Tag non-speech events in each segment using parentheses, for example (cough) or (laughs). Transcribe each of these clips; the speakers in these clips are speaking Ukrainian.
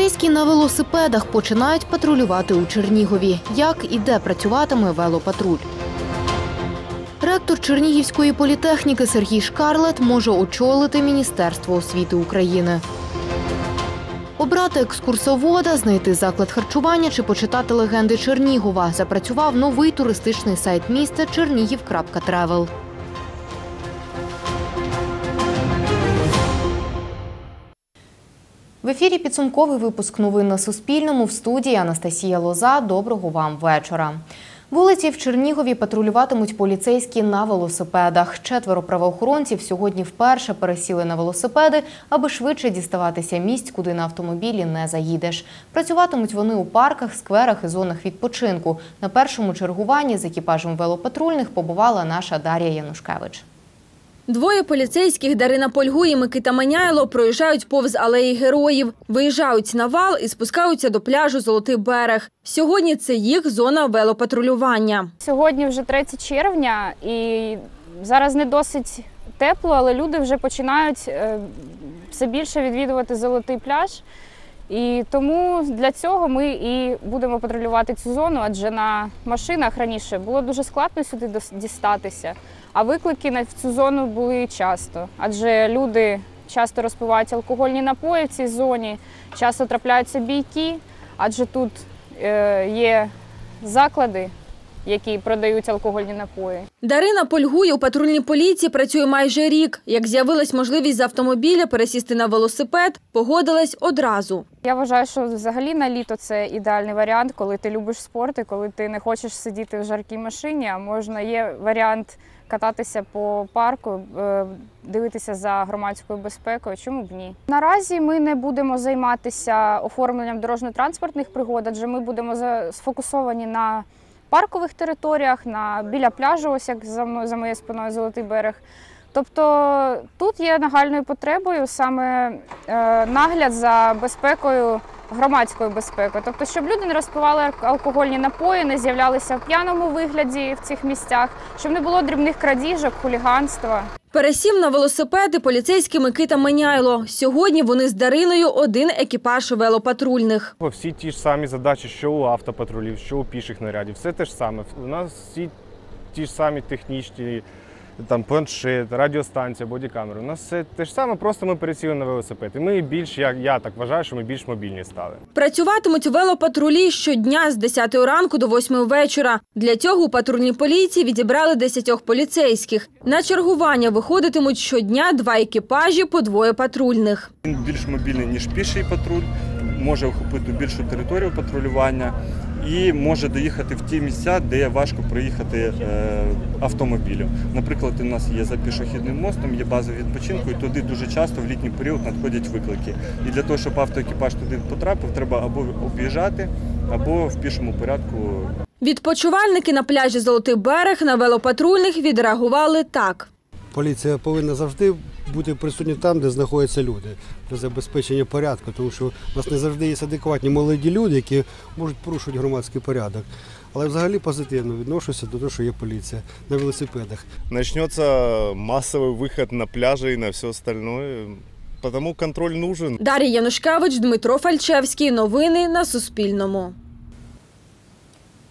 Поліцейські на велосипедах починають патрулювати у Чернігові. Як і де працюватиме велопатруль? Ректор Чернігівської політехніки Сергій Шкарлет може очолити Міністерство освіти України. Обрати екскурсовода, знайти заклад харчування чи почитати легенди Чернігова. Запрацював новий туристичний сайт міста чернігів.тревел. Ефірі підсумковий випуск новин на Суспільному в студії Анастасія Лоза. Доброго вам вечора. Вулиці в Чернігові патрулюватимуть поліцейські на велосипедах. Четверо правоохоронців сьогодні вперше пересіли на велосипеди, аби швидше діставатися місць, куди на автомобілі не заїдеш. Працюватимуть вони у парках, скверах і зонах відпочинку. На першому чергуванні з екіпажем велопатрульних побувала наша Дар'я Янушкевич. Двоє поліцейських Дарина Польгу і Микита Маняйло проїжджають повз алеї героїв, виїжджають на вал і спускаються до пляжу Золотий берег. Сьогодні це їх зона велопатрулювання. Сьогодні вже 3 червня і зараз не досить тепло, але люди вже починають е, все більше відвідувати золотий пляж. І тому для цього ми і будемо патрулювати цю зону, адже на машинах раніше було дуже складно сюди дістатися. А виклики на цю зону були часто, адже люди часто розпивають алкогольні напої в цій зоні, часто трапляються бійки, адже тут е, є заклади, які продають алкогольні напої. Дарина Польгуй у патрульній поліції працює майже рік. Як з'явилась можливість з автомобіля пересісти на велосипед, погодилась одразу. Я вважаю, що взагалі на літо це ідеальний варіант, коли ти любиш спорт і коли ти не хочеш сидіти в жаркій машині, а можна є варіант кататися по парку, е, дивитися за громадською безпекою. Чому б ні? Наразі ми не будемо займатися оформленням дорожньо-транспортних пригод, адже ми будемо сфокусовані на паркових територіях, на біля пляжу, ось як за мною за моєю спиною Золотий берег. Тобто тут є нагальною потребою саме е, нагляд за безпекою, громадською безпекою. Тобто, щоб люди не розпивали ал- алкогольні напої, не з'являлися в п'яному вигляді в цих місцях, щоб не було дрібних крадіжок, хуліганства. Пересів на велосипеди поліцейський Микита Меняйло. Сьогодні вони з Дариною один екіпаж велопатрульних. Всі ті ж самі задачі, що у автопатрулів, що у піших нарядів, все те ж саме. У нас всі ті ж самі технічні, там планшет, радіостанція, бодікамери. У нас все те ж саме, просто ми пересіли на велосипед. І ми більш, як я так вважаю, що ми більш мобільні стали. Працюватимуть велопатрулі щодня з 10 ранку до 8 вечора. Для цього у патрульній поліції відібрали 10 поліцейських. На чергування виходитимуть щодня два екіпажі по двоє патрульних. Він більш мобільний, ніж піший патруль, може охопити більшу територію патрулювання і може доїхати в ті місця, де важко проїхати е, автомобілю. Наприклад, у нас є за пішохідним мостом, є база відпочинку, і туди дуже часто в літній період надходять виклики. І для того, щоб автоекіпаж туди потрапив, треба або об'їжджати, або в пішому порядку Відпочивальники на пляжі Золотий берег на велопатрульних відреагували так. Поліція повинна завжди бути присутня там, де знаходяться люди для забезпечення порядку, тому що у нас не завжди є адекватні молоді люди, які можуть порушувати громадський порядок. Але взагалі позитивно відношуся до того, що є поліція на велосипедах. начнется массовый выход на пляжи и на все остальное. Потому контроль нужен. Дар'я Янушкевич, Дмитро Фальчевський. Новини на Суспільному.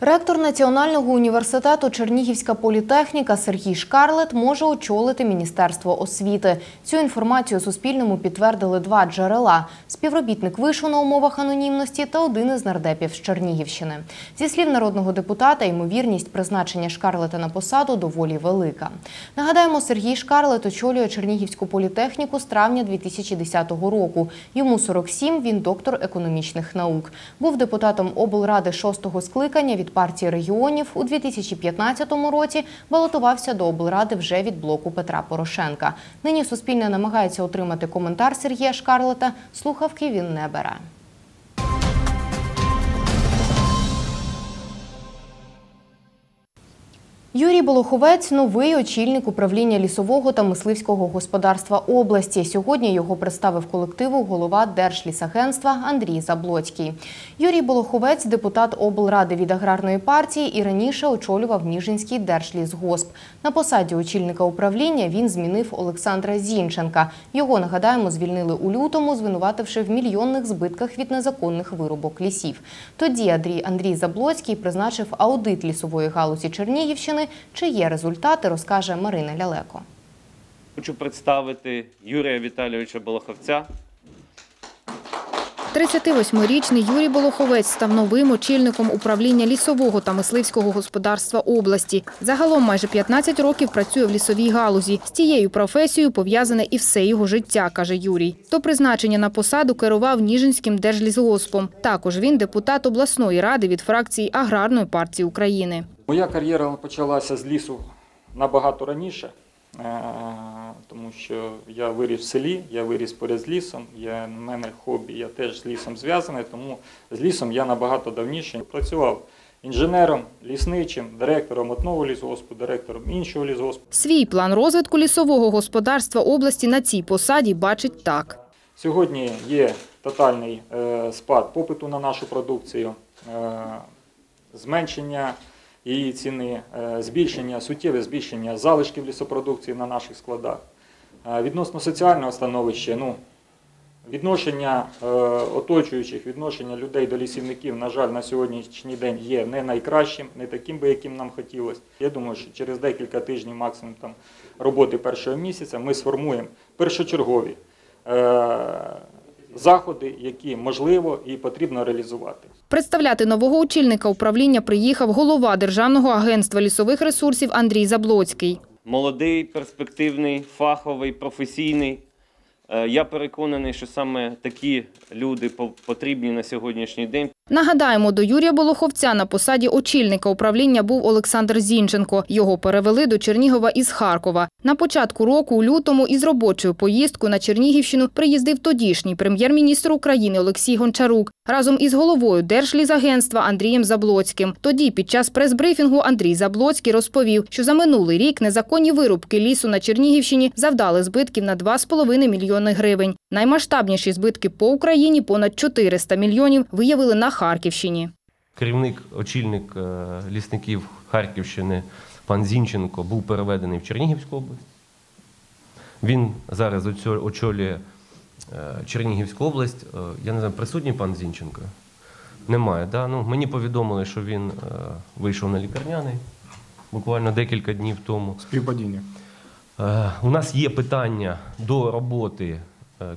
Ректор Національного університету Чернігівська політехніка Сергій Шкарлет може очолити Міністерство освіти. Цю інформацію Суспільному підтвердили два джерела: співробітник вишу на умовах анонімності та один із нардепів з Чернігівщини. Зі слів народного депутата, ймовірність призначення Шкарлета на посаду доволі велика. Нагадаємо, Сергій Шкарлет очолює Чернігівську політехніку з травня 2010 року. Йому 47, він доктор економічних наук. Був депутатом облради шостого скликання від партії регіонів. У 2015 році балотувався до облради вже від блоку Петра Порошенка. Нині Суспільне намагається отримати коментар Сергія Шкарлета. Слухавки він не бере. Юрій Болоховець – новий очільник управління лісового та мисливського господарства області. Сьогодні його представив колективу голова Держлісагентства Андрій Заблоцький. Юрій Болоховець – депутат облради від аграрної партії і раніше очолював Ніжинський Держлісгосп. На посаді очільника управління він змінив Олександра Зінченка. Його, нагадаємо, звільнили у лютому, звинувативши в мільйонних збитках від незаконних вирубок лісів. Тоді Андрій, Андрій Заблоцький призначив аудит лісової галузі Чернігівщини. Чи є результати, розкаже Марина Лялеко. Хочу представити Юрія Віталійовича Болоховця. 38-річний Юрій Болоховець став новим очільником управління лісового та мисливського господарства області. Загалом майже 15 років працює в лісовій галузі. З цією професією пов'язане і все його життя, каже Юрій. До призначення на посаду керував Ніжинським держлісгоспом. Також він депутат обласної ради від фракції Аграрної партії України. Моя кар'єра почалася з лісу набагато раніше, е, тому що я виріс в селі, я виріс поряд з лісом, я, в мене хобі, я теж з лісом зв'язаний, тому з лісом я набагато давніше працював інженером, лісничим, директором одного лісгоспу, директором іншого лісгоспу. Свій план розвитку лісового господарства області на цій посаді бачить так. Сьогодні є тотальний е, спад попиту на нашу продукцію, е, зменшення її ціни, е, збільшення, суттєве збільшення залишків лісопродукції на наших складах. Е, Відносно соціального становища, ну, відношення е, оточуючих, відношення людей до лісівників, на жаль, на сьогоднішній день є не найкращим, не таким би, яким нам хотілося. Я думаю, що через декілька тижнів, максимум там, роботи першого місяця, ми сформуємо першочергові е, заходи, які можливо і потрібно реалізувати. Представляти нового очільника управління приїхав голова Державного агентства лісових ресурсів Андрій Заблоцький. Молодий, перспективний, фаховий, професійний. Е, Я переконаний, що саме такі люди по- потрібні на сьогоднішній день. Нагадаємо, до Юрія Болоховця на посаді очільника управління був Олександр Зінченко. Його перевели до Чернігова із Харкова. На початку року, у лютому, із робочою поїздкою на Чернігівщину приїздив тодішній прем'єр-міністр України Олексій Гончарук разом із головою Держлізагентства Андрієм Заблоцьким. Тоді, під час прес-брифінгу, Андрій Заблоцький розповів, що за минулий рік незаконні вирубки лісу на Чернігівщині завдали збитків на 2,5 мільйони гривень. Наймасштабніші збитки по Україні понад 400 мільйонів виявили на Харківщині. Керівник, очільник е, лісників Харківщини пан Зінченко був переведений в Чернігівську область. Він зараз очолює е, Чернігівську область. Е, Я не знаю, присутній пан Зінченко? Немає. Да? Ну, мені повідомили, що він вийшов на лікарняний буквально декілька днів тому. Співпадіння. У нас є питання до роботи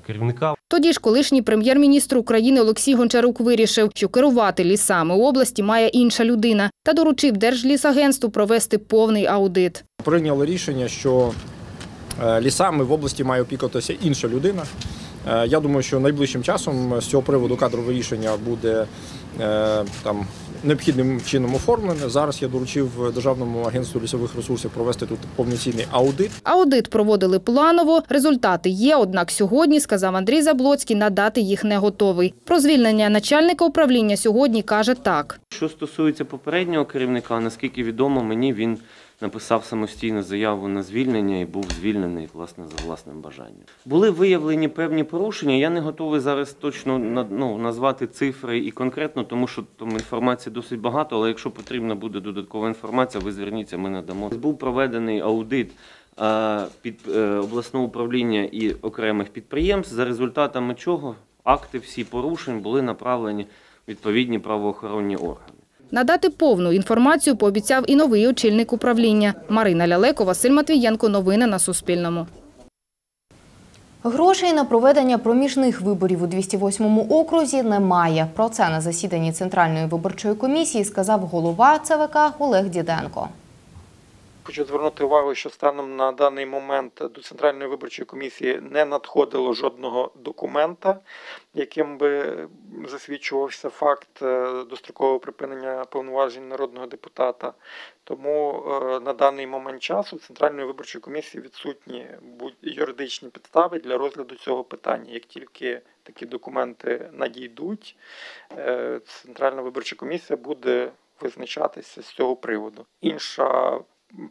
керівника Тоді ж колишній прем'єр-міністр України Олексій Гончарук вирішив, що керувати лісами області має інша людина та доручив Держлісагентству провести повний аудит. Прийняли рішення, що е, лісами в області має опікуватися інша людина. Е, Я думаю, що найближчим часом з цього приводу кадрове рішення буде е, там необхідним чином оформлене. Зараз я доручив Державному агентству лісових ресурсів провести тут повноцінний аудит. Аудит проводили планово. Результати є, однак сьогодні, сказав Андрій Заблоцький, надати їх не готовий. Про звільнення начальника управління сьогодні каже так. Що стосується попереднього керівника, наскільки відомо мені, він написав самостійну заяву на звільнення і був звільнений власне за власним бажанням. Були виявлені певні порушення. Я не готовий зараз точно ну, назвати цифри і конкретно, тому що там інформації досить багато. Але якщо потрібна буде додаткова інформація, ви зверніться, ми надамо. Був проведений аудит. Під е, обласного управління і окремих підприємств, за результатами чого акти всі порушень були направлені в відповідні правоохоронні органи. Надати повну інформацію пообіцяв і новий очільник управління. Марина Лялеко, Василь Матвієнко. Новини на Суспільному. Грошей на проведення проміжних виборів у 208-му окрузі немає. Про це на засіданні Центральної виборчої комісії сказав голова ЦВК Олег Діденко. Хочу звернути увагу, що станом на даний момент до Центральної виборчої комісії не надходило жодного документа, яким би засвідчувався факт е, дострокового припинення повноважень народного депутата. Тому е, на даний момент часу Центральної виборчої комісії відсутні юридичні підстави для розгляду цього питання. Як тільки такі документи надійдуть, е, Центральна виборча комісія буде визначатися з цього приводу. Інша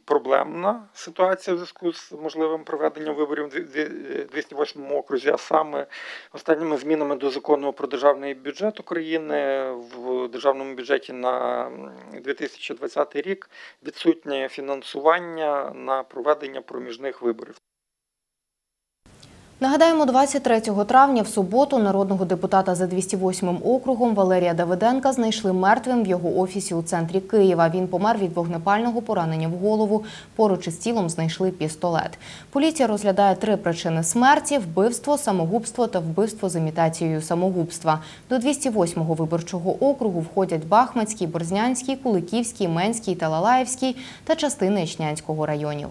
проблемна ситуація в зв'язку з можливим проведенням виборів в дві- дві- 208 окрузі, а саме останніми змінами до закону про державний бюджет України в державному бюджеті на м, 2020 рік відсутнє фінансування на проведення проміжних виборів. Нагадаємо, 23 травня в суботу народного депутата за 208 округом Валерія Давиденка знайшли мертвим в його офісі у центрі Києва. Він помер від вогнепального поранення в голову. Поруч із тілом знайшли пістолет. Поліція розглядає три причини смерті: вбивство, самогубство та вбивство з імітацією самогубства. До 208-го виборчого округу входять Бахмацький, Борзнянський, Куликівський, Менський та Лалаївський та частини Ічнянського районів.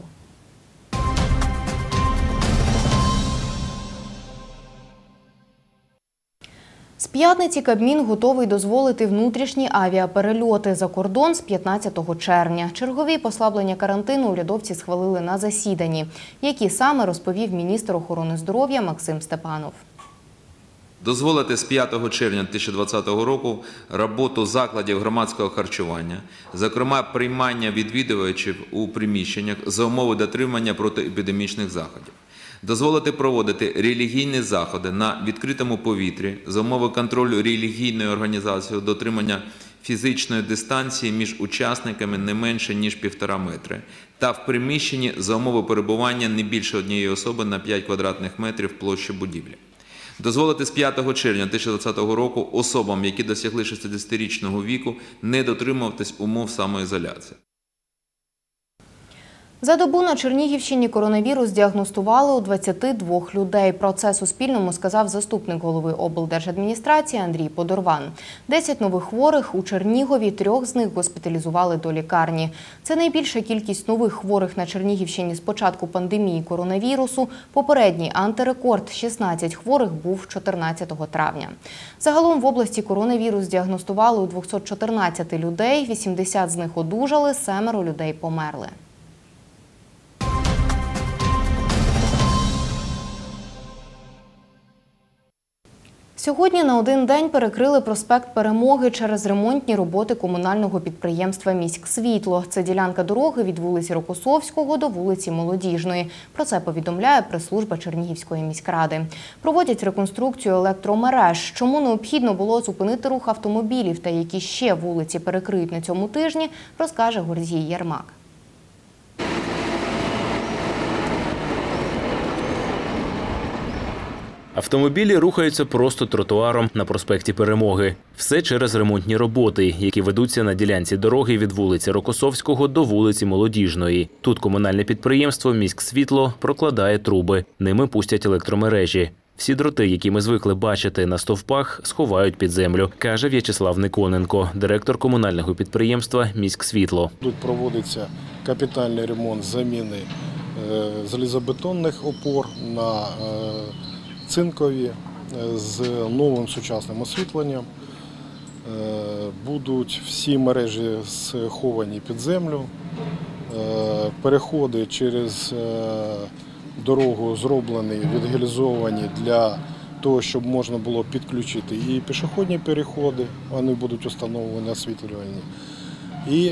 П'ятниці Кабмін готовий дозволити внутрішні авіаперельоти за кордон з 15 червня. Чергові послаблення карантину урядовці схвалили на засіданні, які саме розповів міністр охорони здоров'я Максим Степанов. Дозволити з 5 червня 2020 року роботу закладів громадського харчування, зокрема приймання відвідувачів у приміщеннях за умови дотримання протиепідемічних заходів. Дозволити проводити релігійні заходи на відкритому повітрі за умови контролю релігійної організації дотримання фізичної дистанції між учасниками не менше ніж півтора метри та в приміщенні за умови перебування не більше однієї особи на 5 квадратних метрів площі будівлі. Дозволити з 5 червня 2020 року особам, які досягли 60-річного віку, не дотримуватись умов самоізоляції. За добу на Чернігівщині коронавірус діагностували у 22 людей. Про це Суспільному сказав заступник голови облдержадміністрації Андрій Подорван. 10 нових хворих у Чернігові, трьох з них госпіталізували до лікарні. Це найбільша кількість нових хворих на Чернігівщині з початку пандемії коронавірусу. Попередній антирекорд – 16 хворих був 14 травня. Загалом в області коронавірус діагностували у 214 людей, 80 з них одужали, семеро людей померли. Сьогодні на один день перекрили проспект Перемоги через ремонтні роботи комунального підприємства «Міськсвітло». Це ділянка дороги від вулиці Рокосовського до вулиці Молодіжної. Про це повідомляє прес-служба Чернігівської міськради. Проводять реконструкцію електромереж. Чому необхідно було зупинити рух автомобілів та які ще вулиці перекриють на цьому тижні, розкаже Горзій Єрмак. Автомобілі рухаються просто тротуаром на проспекті Перемоги. Все через ремонтні роботи, які ведуться на ділянці дороги від вулиці Рокосовського до вулиці Молодіжної. Тут комунальне підприємство «Міськсвітло» прокладає труби. Ними пустять електромережі. Всі дроти, які ми звикли бачити на стовпах, сховають під землю, каже В'ячеслав Никоненко, директор комунального підприємства «Міськсвітло». Тут проводиться капітальний ремонт заміни е, залізобетонних опор на е, цинкові е, з новим сучасним освітленням. Е, Будуть всі мережі сховані під землю. Е, Переходи через дорогу зроблені, відреалізовані для того, щоб можна було підключити і пішохідні переходи, вони будуть встановлені освітлювальні, і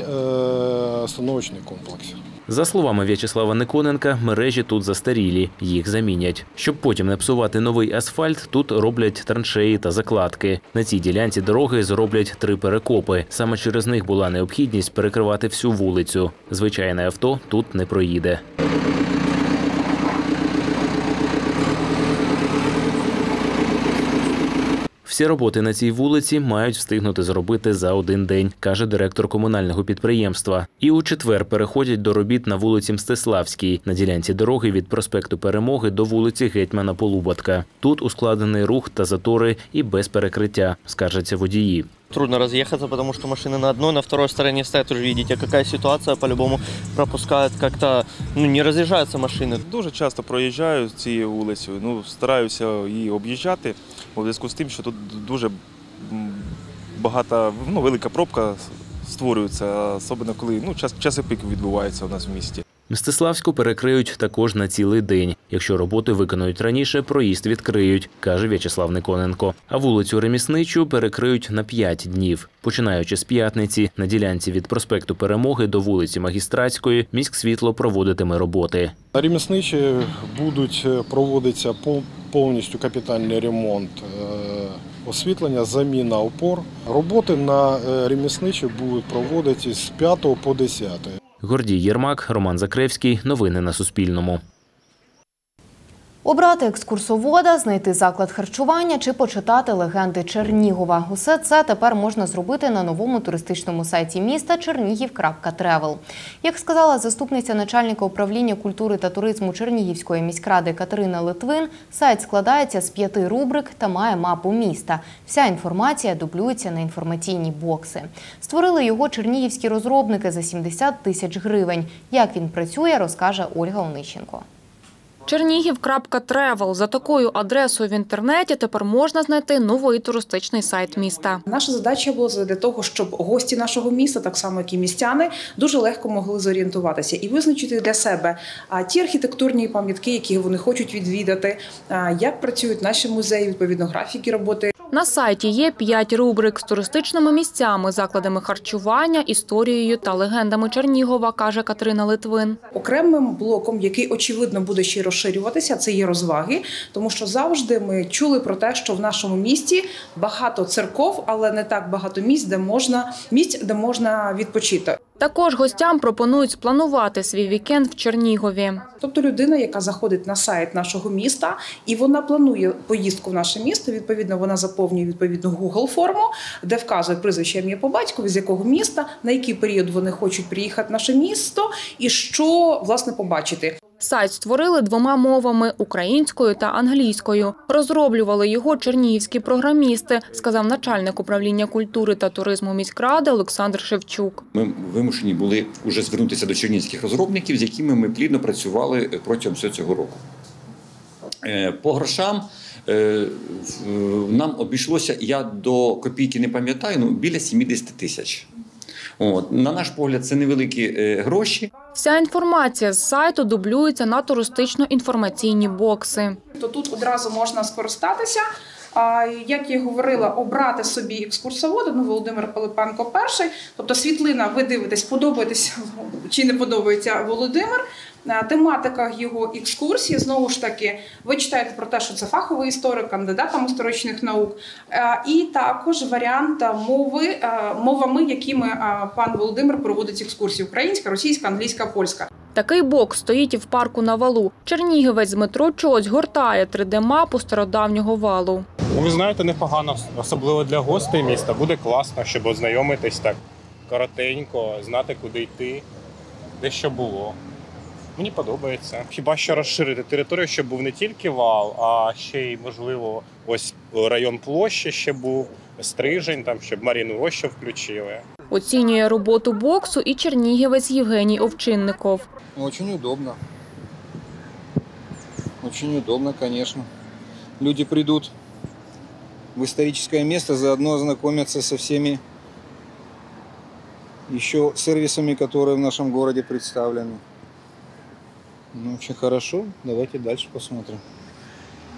остановочний комплекс. За словами В'ячеслава Никоненка, мережі тут застарілі, їх замінять. Щоб потім не псувати новий асфальт, тут роблять траншеї та закладки. На цій ділянці дороги зроблять три перекопи. Саме через них була необхідність перекривати всю вулицю. Звичайне авто тут не проїде. Всі роботи на цій вулиці мають встигнути зробити за один день, каже директор комунального підприємства. І у четвер переходять до робіт на вулиці Мстиславській на ділянці дороги від проспекту Перемоги до вулиці Гетьмана Полубатка. Тут ускладений рух та затори і без перекриття, скаржаться водії. Трудно разъехаться, потому что машины на одной, на второй стороне стоят, уже видите, какая ситуация, по-любому пропускают как-то, ну, не разъезжаются машины. Дуже часто проїжджаю цією вулицею, ну, стараюся її об'їжджати у зв'язку з тим, що тут дуже м, багата, ну, велика пробка створюється, особливо коли ну, час, часи пік відбуваються у нас в місті. Мстиславську перекриють також на цілий день. Якщо роботи виконують раніше, проїзд відкриють, каже В'ячеслав Никоненко. А вулицю Ремісничу перекриють на 5 днів. Починаючи з п'ятниці, на ділянці від проспекту Перемоги до вулиці Магістратської міськсвітло проводитиме роботи. На ремісничі будуть е, проводитися пов- повністю капітальний ремонт е, освітлення, заміна опор. Роботи на е, ремісничі будуть проводитися з 5 по 10. Гордій Єрмак, Роман Закревський. Новини на Суспільному. Обрати екскурсовода, знайти заклад харчування чи почитати легенди Чернігова. Усе це тепер можна зробити на новому туристичному сайті міста чернігів.тревел. Як сказала заступниця начальника управління культури та туризму Чернігівської міськради Катерина Литвин, сайт складається з п'яти рубрик та має мапу міста. Вся інформація дублюється на інформаційні бокси. Створили його чернігівські розробники за 70 тисяч гривень. Як він працює, розкаже Ольга Онищенко. Чернігів.тревел. За такою адресою в інтернеті тепер можна знайти новий туристичний сайт міста. Наша задача була для того, щоб гості нашого міста, так само як і містяни, дуже легко могли зорієнтуватися і визначити для себе ті архітектурні пам'ятки, які вони хочуть відвідати, як працюють наші музеї, відповідно графіки роботи. На сайті є п'ять рубрик з туристичними місцями, закладами харчування, історією та легендами Чернігова, каже Катерина Литвин. Окремим блоком, який очевидно буде ще й розширюватися, це є розваги, тому що завжди ми чули про те, що в нашому місті багато церков, але не так багато місць, де можна місць, де можна відпочити. Також гостям пропонують спланувати свій вікенд в Чернігові. Тобто людина, яка заходить на сайт нашого міста і вона планує поїздку в наше місто. Відповідно, вона заповнює відповідну Google форму, де вказує прізвище ім'я по батькові, з якого міста, на який період вони хочуть приїхати в наше місто, і що власне побачити. Сайт створили двома мовами українською та англійською. Розроблювали його чернігівські програмісти, сказав начальник управління культури та туризму міськради Олександр Шевчук. Ми вимушені були вже звернутися до чернігівських розробників, з якими ми плідно працювали протягом всього цього року. Е, По грошам е, нам обійшлося, я до копійки не пам'ятаю, ну біля 70 тисяч. От. На наш погляд, це невеликі е, гроші. Вся інформація з сайту дублюється на туристично-інформаційні бокси. То тут одразу можна скористатися. А, Як я говорила, обрати собі екскурсовода, ну Володимир Пилипенко перший. Тобто світлина, ви дивитесь, подобається (laughs) чи не подобається Володимир. А, Тематика його екскурсії знову ж таки, ви читаєте про те, що це фаховий історик, кандидат там історичних наук, і також варіант мови мовами, якими пан Володимир проводить екскурсії: українська, російська, англійська, польська. Такий бокс стоїть і в парку на валу. Чернігівець Дмитро Чоць гортає 3D-мапу стародавнього валу. Ну, ви знаєте, непогано, особливо для гостей міста. Буде класно, щоб ознайомитись так коротенько, знати, куди йти, де що було. Мені подобається. Хіба що розширити територію, щоб був не тільки вал, а ще й, можливо, ось район площі ще був, стрижень, там, щоб Маріну Рощу включили. Оцінює роботу боксу і чернігівець Євгеній Овчинников. Очень удобно. Очень удобно, конечно. Люди придут в историческое место, заодно ознакомятся со всеми еще сервисами, которые в нашем городе представлены. Ну, очень хорошо. Давайте дальше посмотрим.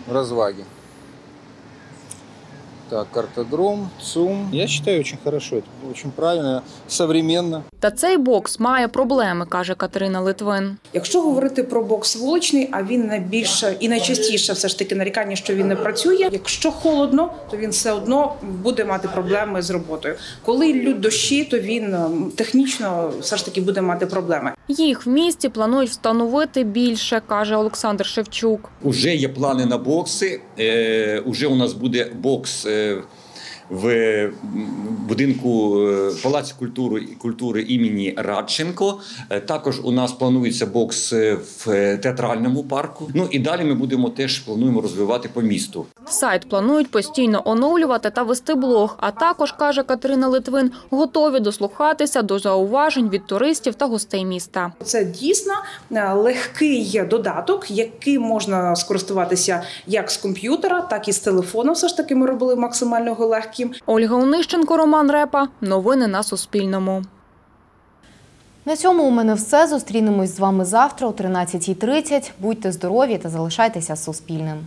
Разваги. Так, картодром, ЦУМ. Я считаю, очень хорошо. Это очень правильно, современно. Та цей бокс має проблеми, каже Катерина Литвин. Якщо говорити про бокс вуличний, а він найбільше і найчастіше все ж таки нарікання, що він не працює. Якщо холодно, то він все одно буде мати проблеми з роботою. Коли йдуть дощі, то він ем, технічно все ж таки буде мати проблеми. Їх в місті планують встановити більше, каже Олександр Шевчук. Уже є плани на бокси. Е, уже у нас буде бокс е, в будинку е, Палаці культури, культури імені Радченко. Е, Також у нас планується бокс е, в е, театральному парку. Ну і далі ми будемо теж плануємо розвивати по місту. Сайт планують постійно оновлювати та вести блог. А також, каже Катерина Литвин, готові дослухатися до зауважень від туристів та гостей міста. Це дійсно е, легкий додаток, яким можна скористуватися як з комп'ютера, так і з телефону. Все ж таки ми робили максимально його легким. Ольга Онищенко, Роман Репа. Новини на Суспільному. На цьому у мене все. Зустрінемось з вами завтра о 13.30. Будьте здорові та залишайтеся Суспільним.